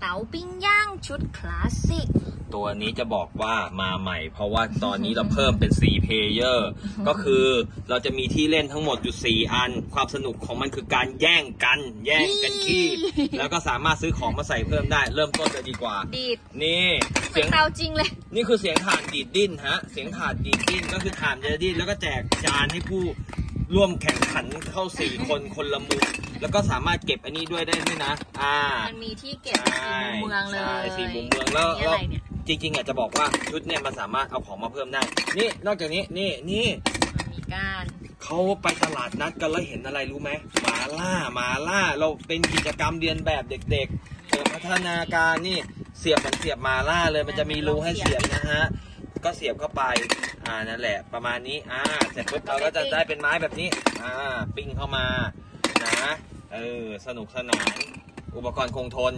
เตาปิ้งย่างชุดคลาสสิก ตัวนี้จะบอกว่ามาใหม่ เพราะว่าตอนนี้เราเพิ่มเป็น 4 เพลเยอร์ ก็คือเราจะมีที่เล่นทั้งหมดอยู่ 4 อัน ความสนุกของมันคือการแย่งกัน แย่งกันขี้ แล้วก็สามารถซื้อของมาใส่เพิ่มได้ เริ่มต้นเลยดีกว่า ดีด นี่เหมืเสีอยนงเตาจริงเลย นี่คือเสียงถ่านดีดดิ้นฮะ เสียงถ่านดีดดิ้นก็คือถ่านจะดิ้นแล้วก็แจกจานให้ผู้ ร่วมแข่งขันเข้าสี่คนคนละมุมแล้วก็สามารถเก็บอันนี้ด้วยได้ด้วยนะ อ่า มันมีที่เก็บสี่มุมเมืองเลใช่ยสี่มุมเมืองแล้วนี่แล้อะวไรเนี่ยจริงๆอยากจะบอกว่าชุดเนี่ยมันสามารถเอาของมาเพิ่มได้ นี่นอกจากนี้นี่นี่มันมีก้านเขาไปตลาดนัดกันแล้วเห็นอะไรรู้ไหมหมาล่าหมาล่าเราเป็นกิจกรรมเรียนแบบเด็กๆเสริมพัฒนาการนี่เสียบเหมือนเสียบหมาล่าเลยมันจะมีรูให้เสียบนะฮะ ก็เสียบเข้าไป อ่า นั่นแหละ ประมาณนี้ อ่า เสร็จปุ๊บเราก็จะได้เป็นไม้แบบนี้ อ่า ปิ้งเข้ามา นะ เออ สนุกสนาน อุปกรณ์คงทน